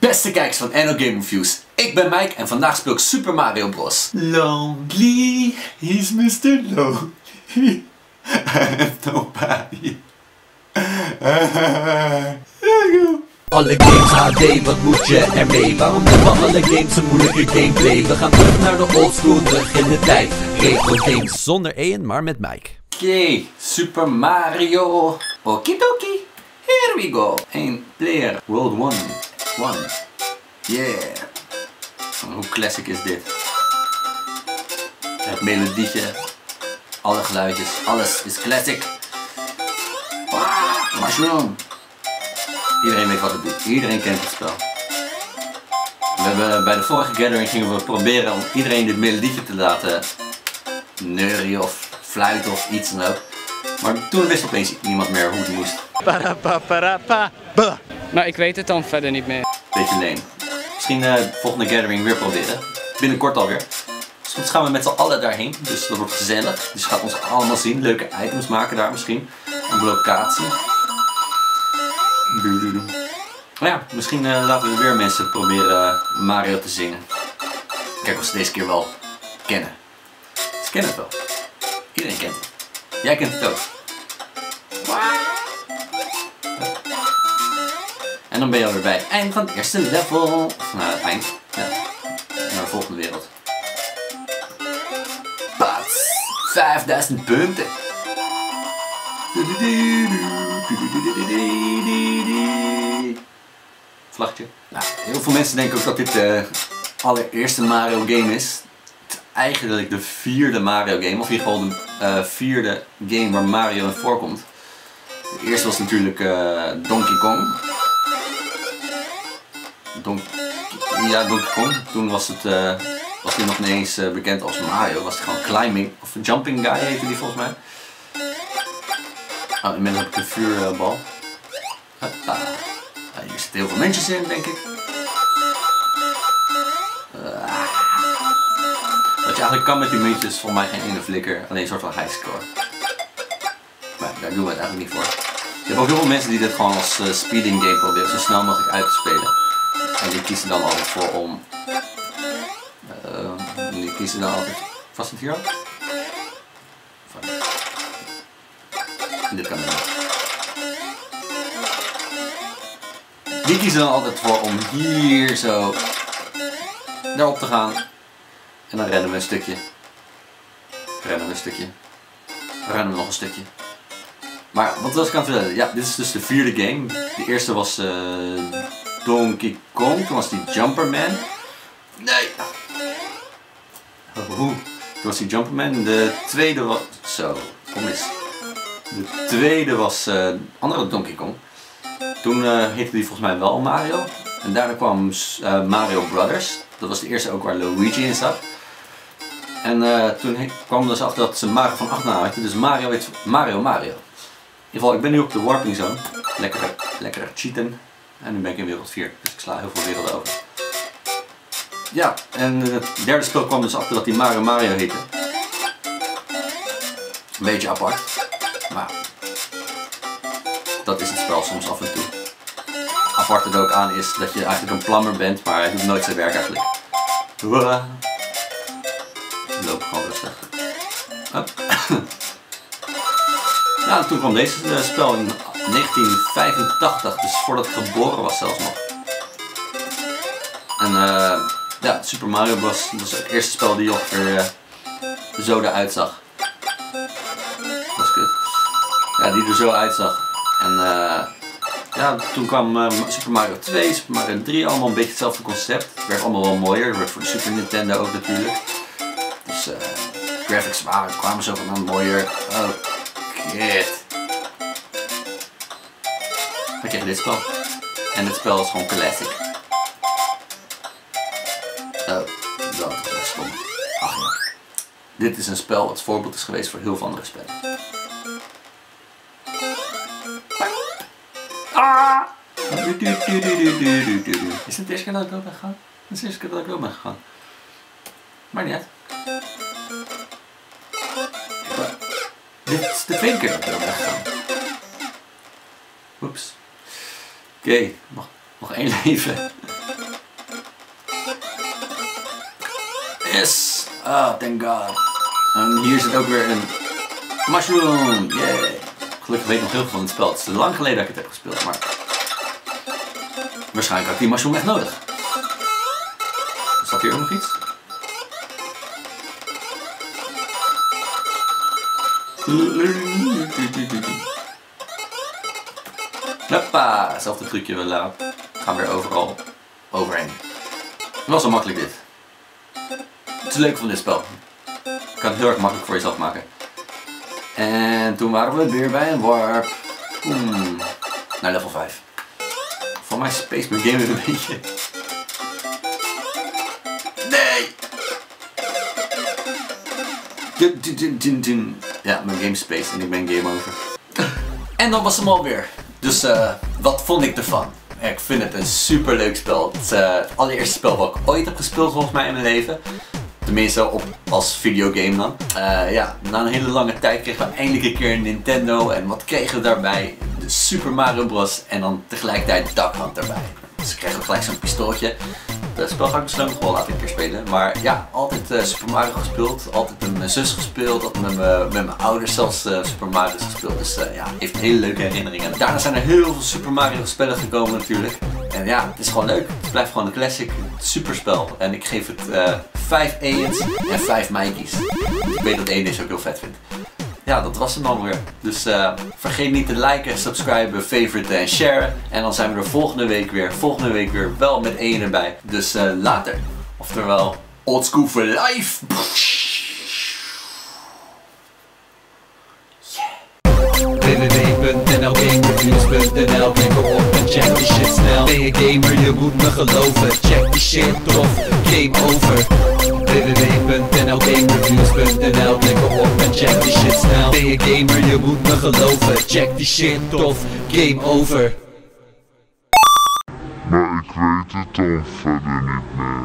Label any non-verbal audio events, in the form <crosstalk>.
Beste kijkers van NO Game Reviews, ik ben Mike en vandaag speel ik Super Mario Bros. Lonely, he's Mr. Lonely. <laughs> I have nobody. <laughs> Alle games HD, wat moet je ermee? Waarom hebben alle games een moeilijke gameplay? We gaan terug naar de oldschool, terug in de tijd. Retro games zonder Ian, maar met Mike. Oké, Super Mario. Okidoki, here we go. Eén player, world one. One. Yeah. Hoe classic is dit? Het melodietje, alle geluidjes, alles is classic. Ah, mushroom. Iedereen weet wat het doet. Iedereen kent het spel. We hebben, bij de vorige gathering gingen we proberen om iedereen dit melodietje te laten neurien of fluiten of iets dan ook. Maar toen wist opeens niemand meer hoe het moest. Maar ik weet het dan verder niet meer. Misschien eh, de volgende gathering weer proberen. Binnenkort alweer. Dus gaan we met z'n allen daarheen. Dus dat wordt gezellig. Dus je gaat ons allemaal zien. Leuke items maken daar misschien. Een locatie. Maar ja, misschien eh, laten we weer mensen proberen eh, Mario te zingen. Kijk of ze deze keer wel kennen. Ze kennen het wel. Iedereen kent het. Jij kent het ook. En dan ben je alweer bij het eind van het eerste level. Of nou, het eind. Ja. Naar de volgende wereld. Pats! 5000 punten! Vlagje. Nou, heel veel mensen denken ook dat dit de allereerste Mario game is eigenlijk de vierde Mario game, of in ieder geval de eh, vierde game waar Mario in voorkomt. De eerste was natuurlijk eh, Donkey Kong. Ja, Donkey. Toen was, het, eh, was hij nog niet eens eh, bekend als Mario. Was hij gewoon climbing, of jumping guy heette die volgens mij. Oh, inmiddels heb ik een vuurbal. Hier zitten heel veel mensen in, denk ik. Ah. Wat je eigenlijk kan met die muntjes voor mij geen ene flikker, alleen een soort van high score. Maar daar doen we het eigenlijk niet voor. Je hebt ook heel veel mensen die dit gewoon als speeding game proberen zo snel mogelijk uit te spelen. En die kiezen dan altijd voor om. Uh, die kiezen dan altijd. Hier ook? Van- Dit kan niet. Die kiezen dan altijd voor om hier zo daarop te gaan. En dan rennen we een stukje. Rennen we een stukje. Rennen we nog een stukje. Maar wat was ik aan het vertellen? Ja, dit is dus de vierde game. De eerste was eh, Donkey Kong. Toen was die Jumperman. Nee! Oeh, toen was die Jumperman. De tweede was... Zo, kom eens. De tweede was eh andere Donkey Kong. Toen eh, heette die volgens mij wel Mario. En daarna kwam eh, Mario Brothers. Dat was de eerste ook waar Luigi in zat. En toen kwam dus achter dat ze Mario van achternaam hadden. Dus Mario heet Mario Mario. In ieder geval, ik ben nu op de warping zone. Lekker, lekker cheaten. En nu ben ik in wereld 4. Dus ik sla heel veel werelden over. Ja, en het derde spel kwam dus achter dat die Mario Mario heette. Een beetje apart. Maar dat is het spel soms af en toe. Apart er ook aan is dat je eigenlijk een plammer bent, maar hij doet nooit zijn werk eigenlijk. Hoera. Loop gewoon rustig. Hup. <coughs> Ja, en toen kwam deze eh, spel in 1985, dus voordat ik geboren was zelfs nog. En eh, ja, Super Mario Bros. was het eerste spel die ongeveer eh, zo eruit zag. Dat is kut. Ja, die er zo uitzag. En eh, ja, toen kwam Super Mario 2, Super Mario 3, allemaal een beetje hetzelfde concept. Het werd allemaal wel mooier, werd voor de Super Nintendo ook natuurlijk. Dus graphics waren, kwamen zo van een mooier. Oh, kut. Kreeg je dit spel. En dit spel is gewoon classic. Oh, dat is stom. Ach ja. Dit is een spel wat voorbeeld is geweest voor heel veel andere spellen. Ah! Is het de keer dat ik dood ben gegaan? Het is de eerste keer dat ik dood ben gegaan. Maar niet Dit is de tweede keer dat ik dood ben gegaan. Oeps. Oké, nog, nog één leven. Yes! Ah, thank god. En hier zit ook weer een mushroom. Yay! Gelukkig weet ik nog heel veel van het spel. Het is lang geleden dat ik het heb gespeeld, maar... Waarschijnlijk had ik die mushroom echt nodig. Zat hier ook nog iets? Hoppa, hetzelfde trucje we laten. Gaan weer overal overheen. Het was wel makkelijk dit. Het is leuk van dit spel. Je kan het heel erg makkelijk voor jezelf maken. En toen waren we weer bij een warp. Hmm, naar level 5. Voor mij space game weer een beetje. Nee! Ja, mijn game space en ik ben game over. <laughs> En dan was hem alweer. Dus eh, wat vond ik ervan? Ik vind het een super leuk spel. Het eh, allereerste spel wat ik ooit heb gespeeld volgens mij in mijn leven. Tenminste op, als videogame dan. Eh, ja, na een hele lange tijd kregen we eindelijk een keer een Nintendo. En wat kregen we daarbij? De Super Mario Bros. En dan tegelijkertijd Duck Hunt erbij. Dus kreeg ook gelijk zo'n pistooltje. Het spel ga ik misschien nog wel later een keer spelen. Maar ja, altijd uh, Super Mario gespeeld. Altijd met mijn zus gespeeld. Altijd met, mijn, met mijn ouders zelfs uh, Super Mario gespeeld. Dus uh, ja, heeft hele leuke herinneringen. Daarna zijn er heel veel Super Mario spellen gekomen natuurlijk. En ja, het is gewoon leuk. Het blijft gewoon een classic superspel. En ik geef het 5 Aliens en 5 Mikeys. Ik weet dat één is ook heel vet vindt ja, dat was hem dan weer. Dus uh, vergeet niet te liken, subscriben, favoriten en sharen. En dan zijn we er volgende week weer. Volgende week weer wel met één erbij. Dus uh, later. Oftewel, old school for life. www.nlgamereviews.nl Klik erop en check die shit snel Ben je gamer, je moet me geloven Check die shit of game over www.nlgamereviews.nl je gamer, je moet me geloven Check die shit of game over Maar ik weet het dan verder niet meer.